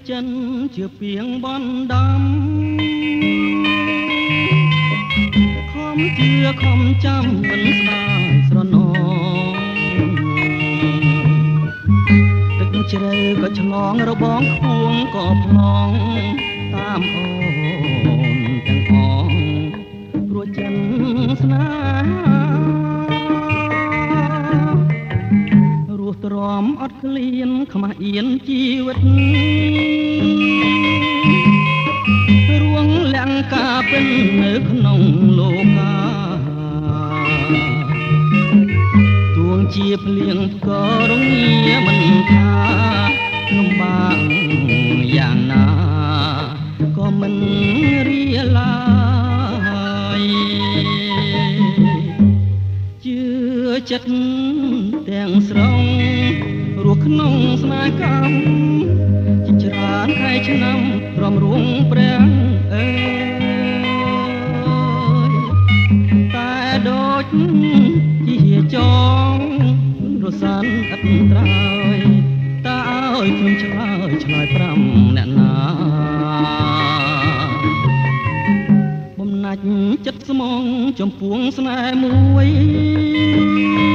ជឿចិនជឿពីងបនដំខំជឿខំចាំមិនស្ដាយស្រណងទឹកជ្រៅក៏ឆ្លងរបងខ្ពងក៏ផ្លងតាមអូន អត់ក្លៀនខ្មាស់អៀនជីវិតរួងលាំងការពេញនៅក្នុងលោកាទួងជាភ្លៀងផ្ករងាមិនថាលំបាកយ៉ាងណាក៏មិនរៀឡាយជឿចិត្តទាំងស្រុងរស់ ក្នុងស្នេហ៍កម្មជាច្រើនខែឆ្នាំរំរួងព្រះអើយតែដូចជាចងរសានឥតត្រើយតើឲ្យខ្ញុំឆ្លើយឆ្លើយប្រាំអ្នកណាបំណាច់ចិត្តស្មងចំពោះស្នេហ៍មួយសូមប្រាំងលោក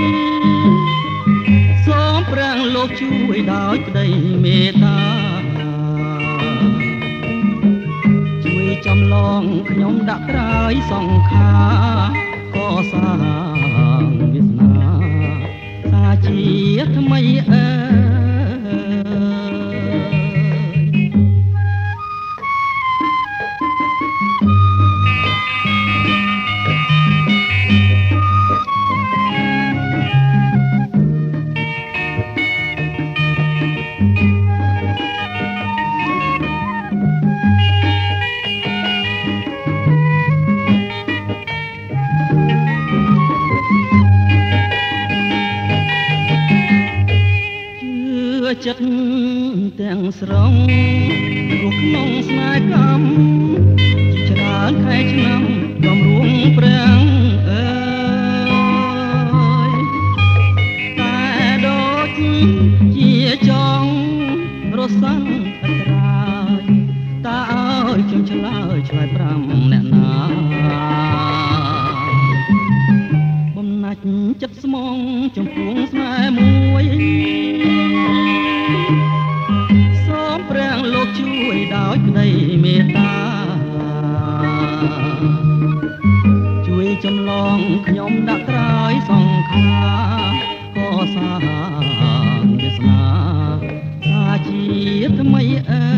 ជួយដោយក្តីមេត្តាជួយចំឡងខ្ញុំដាក់ត្រើយសង្ខារកសាងវាសនាសាជាថ្មីអើ ចិត្តទាំងស្រុងរស់ក្នុងស្នេហ៍កម្មជាច្រើនខែឆ្នាំកំរួងប្រាំងអើយតែដូចជាចង់រសាំងអត្រាយតើឲ្យខ្ញុំឆ្លើយឆ្លើយប្រាំអ្នកណាបំណាច់ចិត្តស្មងចំពោះស្នេហ៍មួយ មេត្តាជួយចំឡងខ្ញុំដាក់ត្រើយសង្ខារកសាងវាសនាថាជាថ្មីអើ